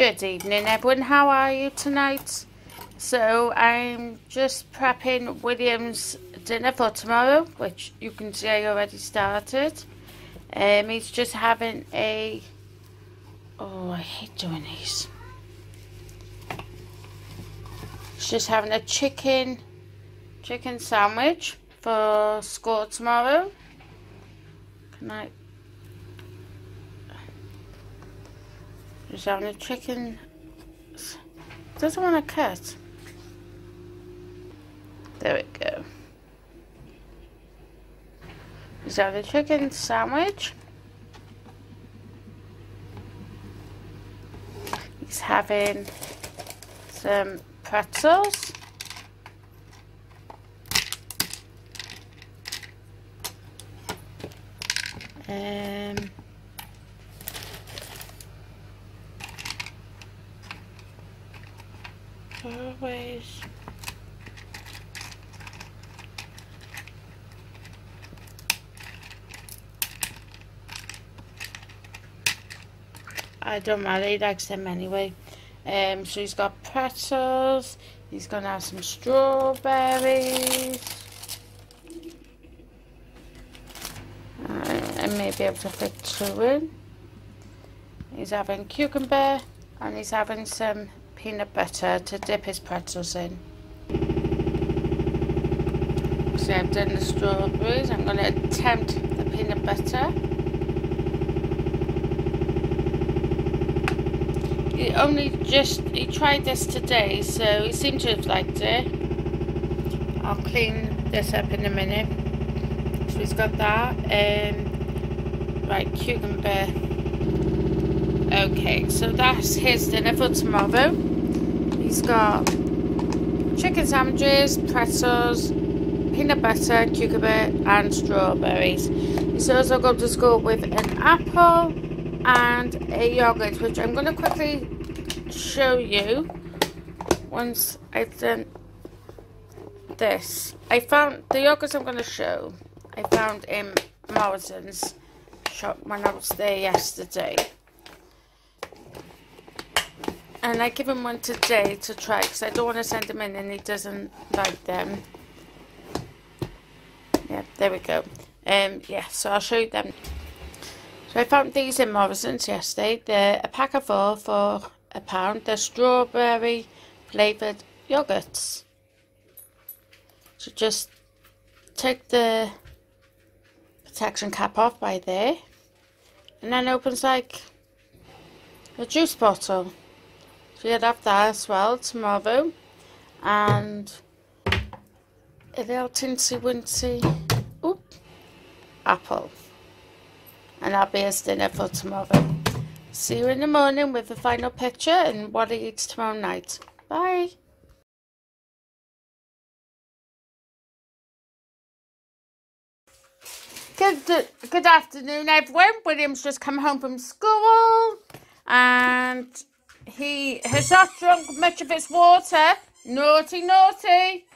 Good evening, everyone. How are you tonight? So, I'm just prepping William's dinner for tomorrow, which you can see I already started. Um, he's just having a. Oh, I hate doing these. He's just having a chicken, chicken sandwich for school tomorrow. Can I A chicken. Doesn't want to cut. There we go. He's having a chicken sandwich. He's having some pretzels. Um, Always. I don't matter, he likes them anyway. Um, so he's got pretzels, he's going to have some strawberries. Uh, and maybe able to fit two in. He's having cucumber and he's having some peanut butter to dip his pretzels in. So I've done the strawberries. I'm going to attempt the peanut butter. He only just, he tried this today, so he seemed to have liked it. I'll clean this up in a minute. So he's got that. Um, right, cucumber. Okay, so that's his dinner for tomorrow. He's got chicken sandwiches, pretzels, peanut butter, cucumber and strawberries. He's also got to school with an apple and a yogurt, which I'm going to quickly show you once I've done this. I found the yogurt I'm going to show, I found in Morrison's shop when I was there yesterday. And I give him one today to try because I don't want to send him in and he doesn't like them. Yeah, there we go. Um, yeah, so I'll show you them. So I found these in Morrison's yesterday. They're a pack of four for a pound. They're strawberry flavoured yogurts. So just take the protection cap off by there. And then opens like a juice bottle. So you'd have that as well tomorrow. And a little tinsy wincy oop, apple. And that'll be his dinner for tomorrow. See you in the morning with the final picture and what he eats tomorrow night. Bye. Good, good afternoon, everyone. William's just come home from school and he has not drunk much of his water. Naughty, naughty.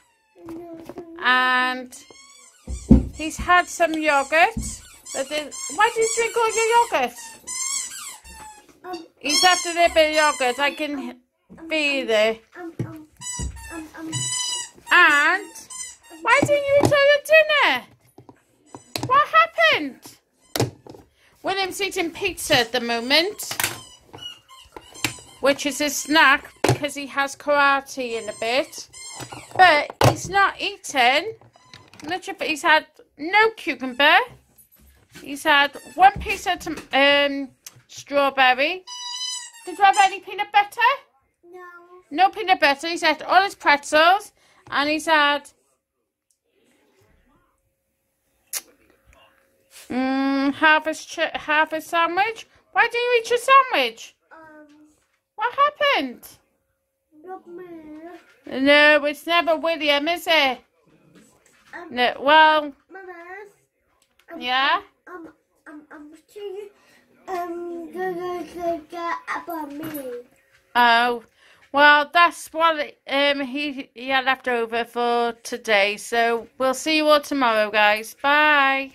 And he's had some yogurt. But then, why do you drink all your yogurt? He's after a bit of yogurt. I can be there. And why didn't you all your dinner? What happened? William's eating pizza at the moment which is a snack because he has karate in a bit. But he's not eaten much of it. He's had no cucumber. He's had one piece of um, strawberry. Did you have any peanut butter? No. No peanut butter. He's had all his pretzels and he's had mm, half a half a sandwich. Why do you eat your sandwich? Not. No, it's never William, is it? Um, no, well. Um, yeah? Um, um, um, um, go, go, go, go about me. Oh, well, that's what um he, he had left over for today. So we'll see you all tomorrow, guys. Bye.